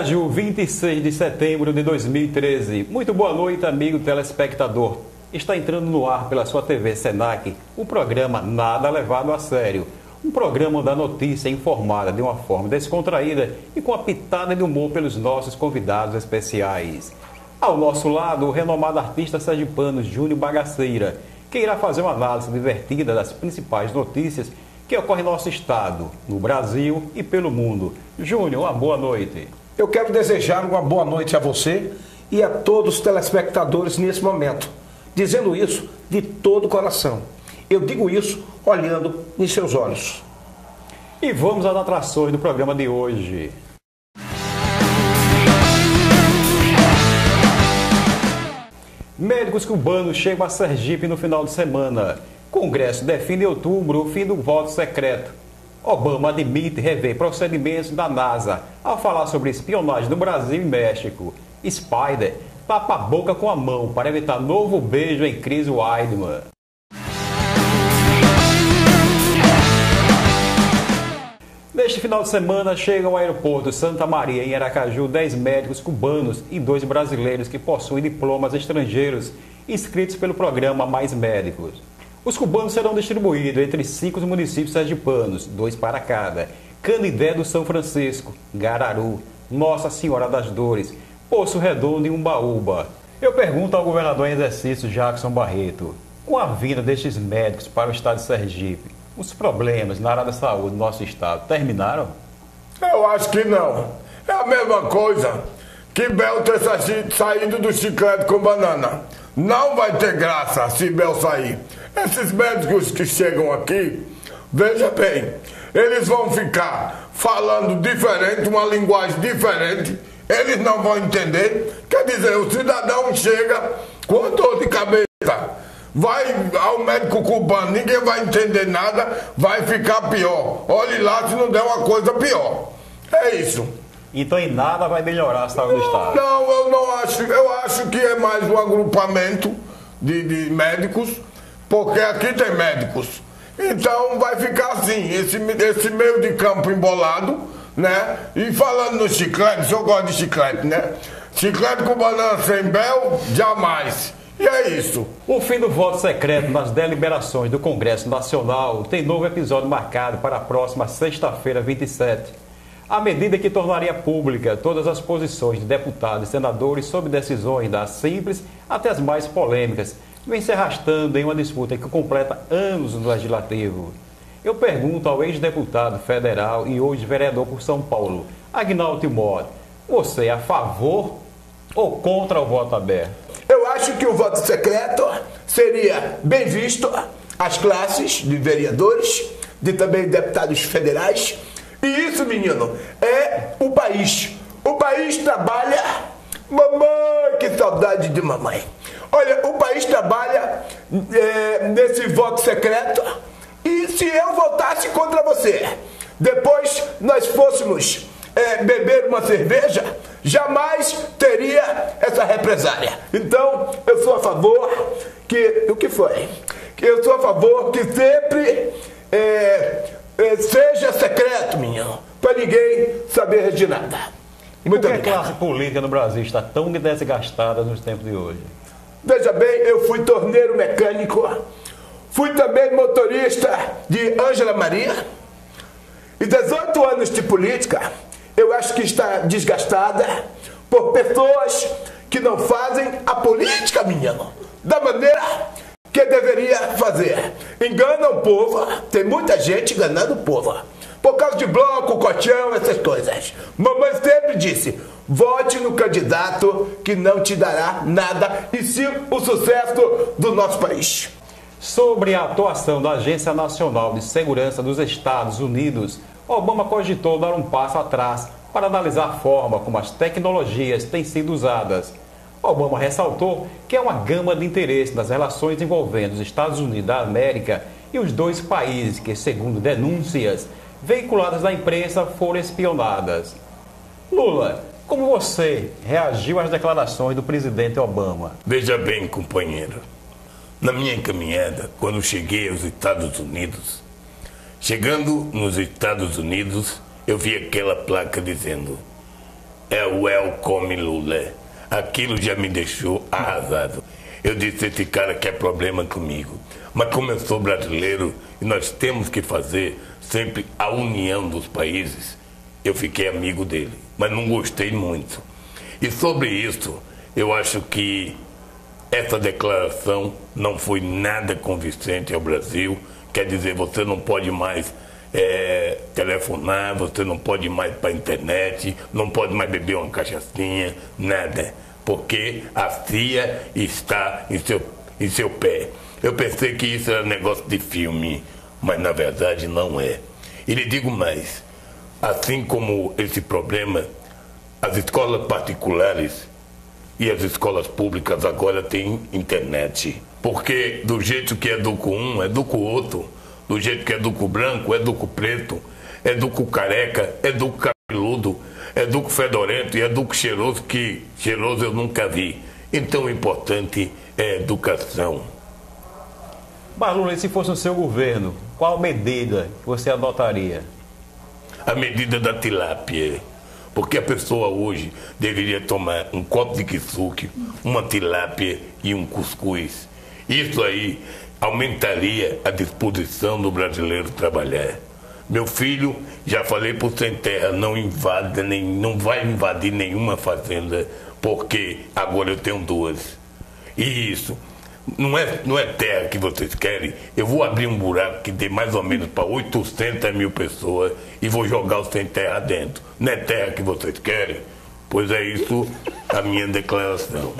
Aracaju, 26 de setembro de 2013. Muito boa noite, amigo telespectador. Está entrando no ar pela sua TV Senac o programa Nada Levado a Sério. Um programa da notícia informada de uma forma descontraída e com a pitada de humor pelos nossos convidados especiais. Ao nosso lado, o renomado artista sergipano Júnior Bagaceira, que irá fazer uma análise divertida das principais notícias que ocorrem no nosso estado, no Brasil e pelo mundo. Júnior, uma boa noite. Eu quero desejar uma boa noite a você e a todos os telespectadores nesse momento, dizendo isso de todo o coração. Eu digo isso olhando em seus olhos. E vamos às atrações do programa de hoje. Médicos cubanos chegam a Sergipe no final de semana. Congresso define em outubro o fim do voto secreto. Obama admite rever procedimentos da NASA ao falar sobre espionagem no Brasil e México. Spider tapa a boca com a mão para evitar novo beijo em Chris Weidman. Neste final de semana chegam ao aeroporto Santa Maria, em Aracaju, 10 médicos cubanos e dois brasileiros que possuem diplomas estrangeiros inscritos pelo programa Mais Médicos. Os cubanos serão distribuídos entre cinco municípios sergipanos, dois para cada. Canidé do São Francisco, Gararu, Nossa Senhora das Dores, Poço Redondo e Umbaúba. Eu pergunto ao governador em exercício Jackson Barreto, com a vinda destes médicos para o estado de Sergipe, os problemas na área da saúde do nosso estado terminaram? Eu acho que não. É a mesma coisa que Bel ter saído do chiclete com banana. Não vai ter graça se Bel sair. Esses médicos que chegam aqui, veja bem, eles vão ficar falando diferente, uma linguagem diferente, eles não vão entender. Quer dizer, o cidadão chega com dor de cabeça, vai ao médico cubano, ninguém vai entender nada, vai ficar pior. Olhe lá se não der uma coisa pior. É isso. Então em nada vai melhorar a saúde do Estado? Não, eu não acho. Eu acho que é mais um agrupamento de, de médicos porque aqui tem médicos. Então vai ficar assim, esse, esse meio de campo embolado, né? E falando no chiclete, o senhor gosta de chiclete, né? Chiclete com banana sem bel, jamais. E é isso. O fim do voto secreto nas deliberações do Congresso Nacional tem novo episódio marcado para a próxima sexta-feira, 27. A medida que tornaria pública todas as posições de deputados e senadores sobre decisões das simples até as mais polêmicas vem se arrastando em uma disputa que completa anos no Legislativo. Eu pergunto ao ex-deputado federal e hoje vereador por São Paulo, Agnaldo Timóteo, você é a favor ou contra o voto aberto? Eu acho que o voto secreto seria bem visto às classes de vereadores, de também deputados federais. E isso, menino, é o país. O país trabalha. Mamãe, que saudade de mamãe. Olha, o país trabalha é, nesse voto secreto. E se eu votasse contra você, depois nós fôssemos é, beber uma cerveja, jamais teria essa represária. Então, eu sou a favor que. O que foi? Eu sou a favor que sempre é, seja secreto, menino, para ninguém saber de nada. Muito e por que a classe política no Brasil está tão desgastada nos tempos de hoje? Veja bem, eu fui torneiro mecânico, fui também motorista de Ângela Maria. E 18 anos de política, eu acho que está desgastada por pessoas que não fazem a política, menino, da maneira que deveria fazer. Engana o povo, tem muita gente enganando o povo. Por causa de bloco, cotião, essas coisas. Mamãe sempre disse: vote no candidato que não te dará nada e sim o sucesso do nosso país. Sobre a atuação da Agência Nacional de Segurança dos Estados Unidos, Obama cogitou dar um passo atrás para analisar a forma como as tecnologias têm sido usadas. Obama ressaltou que há uma gama de interesse nas relações envolvendo os Estados Unidos da América e os dois países que, segundo denúncias veiculadas na imprensa, foram espionadas. Lula, como você reagiu às declarações do presidente Obama? Veja bem, companheiro. Na minha caminhada, quando cheguei aos Estados Unidos, chegando nos Estados Unidos, eu vi aquela placa dizendo: é o El Come Lula. Aquilo já me deixou arrasado. Eu disse, esse cara quer problema comigo. Mas como eu sou brasileiro e nós temos que fazer sempre a união dos países, eu fiquei amigo dele. Mas não gostei muito. E sobre isso, eu acho que essa declaração não foi nada convincente ao Brasil. Quer dizer, você não pode mais é, telefonar, você não pode mais para a internet, não pode mais beber uma cachaçinha, nada. Porque a CIA está em seu, em seu pé. Eu pensei que isso era negócio de filme, mas na verdade não é. E lhe digo mais, assim como esse problema, as escolas particulares e as escolas públicas agora têm internet. Porque do jeito que educa um, educa o outro. Do jeito que educa o branco, educa o preto. Educa o careca, educa o cabeludo. Educa o fedorento e educa o cheiroso, que cheiroso eu nunca vi. Então o importante é educação. Barulho, se fosse o seu governo, qual medida você adotaria? A medida da tilápia. Porque a pessoa hoje deveria tomar um copo de quisuque, uma tilápia e um cuscuz. Isso aí aumentaria a disposição do brasileiro trabalhar. Meu filho, já falei por sem terra, não invada nem, não vai invadir nenhuma fazenda, porque agora eu tenho duas. E isso, não é, não é terra que vocês querem. Eu vou abrir um buraco que dê mais ou menos para 800 mil pessoas e vou jogar o sem terra dentro. Não é terra que vocês querem? Pois é isso a minha declaração.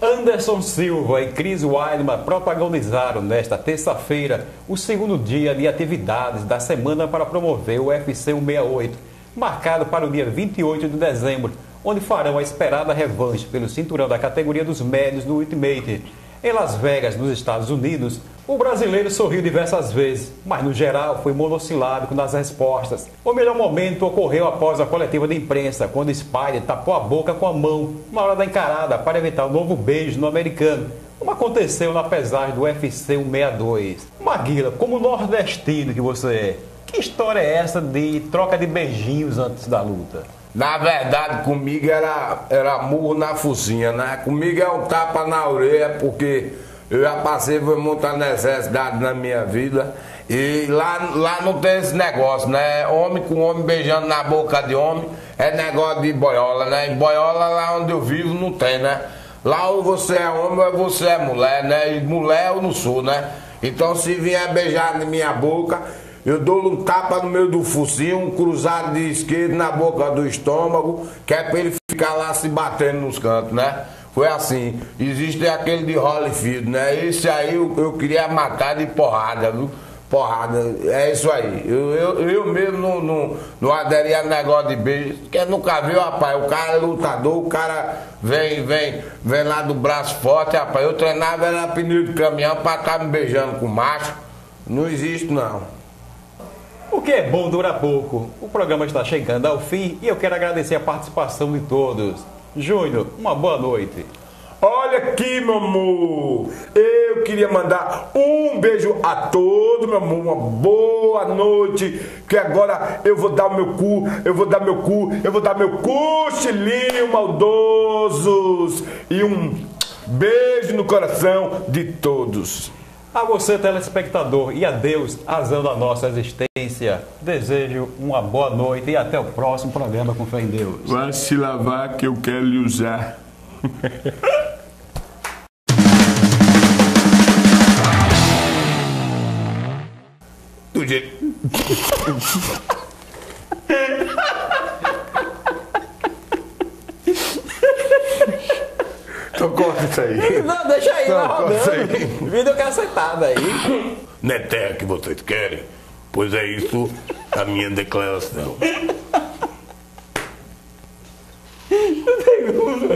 Anderson Silva e Chris Weidman protagonizaram nesta terça-feira o segundo dia de atividades da semana para promover o UFC 168, marcado para o dia 28 de dezembro onde farão a esperada revanche pelo cinturão da categoria dos médios no Ultimate. Em Las Vegas, nos Estados Unidos, o brasileiro sorriu diversas vezes, mas no geral foi monossilábico nas respostas. O melhor momento ocorreu após a coletiva de imprensa, quando Spider tapou a boca com a mão na hora da encarada para evitar um novo beijo no americano, como aconteceu na pesagem do UFC 162. Maguila, como nordestino que você é, que história é essa de troca de beijinhos antes da luta? Na verdade, comigo era, era murro na focinha, né? Comigo é um tapa na orelha, porque eu já passei por muita necessidade na minha vida. E lá, lá não tem esse negócio, né? Homem com homem beijando na boca de homem é negócio de boiola, né? E boiola lá onde eu vivo não tem, né? Lá ou você é homem ou você é mulher, né? E mulher eu não sou, né? Então se vier beijar na minha boca, eu dou um tapa no meio do focinho, um cruzado de esquerda na boca do estômago, que é pra ele ficar lá se batendo nos cantos, né? Foi assim. Existe aquele de Holyfield, né? Esse aí eu, eu queria matar de porrada, viu? Porrada, é isso aí. Eu, eu, eu mesmo não, não, não aderi a negócio de beijo, porque nunca viu, rapaz. O cara é lutador, o cara vem, vem, vem lá do braço forte, rapaz. Eu treinava era pneu de caminhão pra estar tá me beijando com macho. Não existe, não. O que é bom dura pouco. O programa está chegando ao fim e eu quero agradecer a participação de todos. Júnior, uma boa noite. Olha aqui, meu amor. Eu queria mandar um beijo a todos, meu amor. Uma boa noite. Que agora eu vou dar meu cu, eu vou dar meu cu, eu vou dar meu cochilinho maldosos. E um beijo no coração de todos. A você, telespectador, e a Deus, azando a nossa existência, desejo uma boa noite e até o próximo programa com fé em Deus. Vá se lavar que eu quero lhe usar. Do jeito. corta isso aí. Não, deixa aí, Não, vai rodando. Aí. Vídeo cacetada aí. Não é terra que vocês querem? Pois é isso a minha declaração. Não tem como,